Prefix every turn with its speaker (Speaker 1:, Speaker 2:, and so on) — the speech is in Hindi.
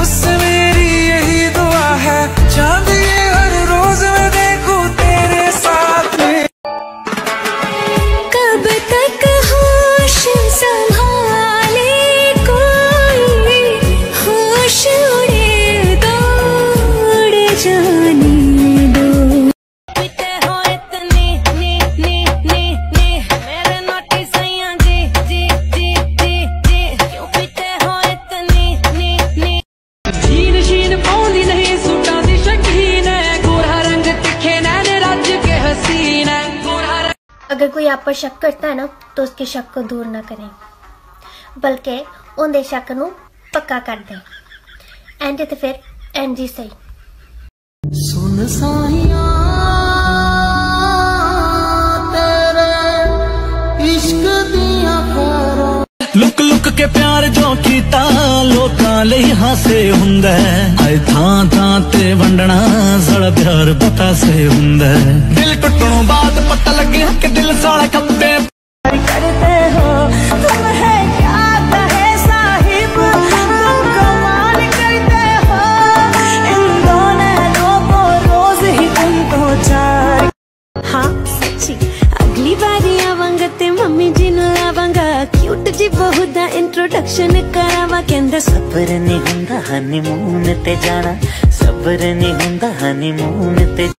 Speaker 1: was simple
Speaker 2: अगर कोई आप पर शक करता है ना तो उसके शक को दूर ना करें। बल्कि उनके शक को पक्का कर दें। एंड तो फिर एंड जी सही।
Speaker 3: सुन लुक लुक के प्यार
Speaker 4: जो किया लोग ਪਿਆਰ ਜੋ ਕੀਤਾ ਲੋਕਾਂ ਲਈ ਹਾਸੇ ਹੁੰਦਾ ਹੈ ਆਏ ਥਾਂ ਥਾਂ ਤੇ ਵੰਡਣਾ ਸਾਲਾ ਪਿਆਰ ਪਤਾ ਸੇ ਹੁੰਦਾ ਹੈ ਦਿਲ ਟੁੱਟਣੋਂ ਬਾਅਦ ਪਤਾ ਲੱਗਿਆ ਕਿ ਦਿਲ ਸਾਲਾ ਖੱਪੇ
Speaker 5: करते हो तुम है क्या कहे साहिब तुम कमाल करते हो इन दोनों को रोज ही तुमको चार हाँ सच्ची अगली बारी आवांगा ते मम्मी जी ਨੂੰ ਲਾਵਾਂਗਾ ਕਿਊਟ ਜੀ ਬਹੂ ਦਾ ਇੰਟਰੋਡਕਸ਼ਨ ਕਰਾਵਾਂ ਕਹਿੰਦਾ
Speaker 6: ਸਬਰ ਨਹੀਂ ਹੁੰਦਾ ਹਨੀਮੂਨ ਤੇ ਜਾਣਾ ਸਬਰ ਨਹੀਂ ਹੁੰਦਾ ਹਨੀਮੂਨ ਤੇ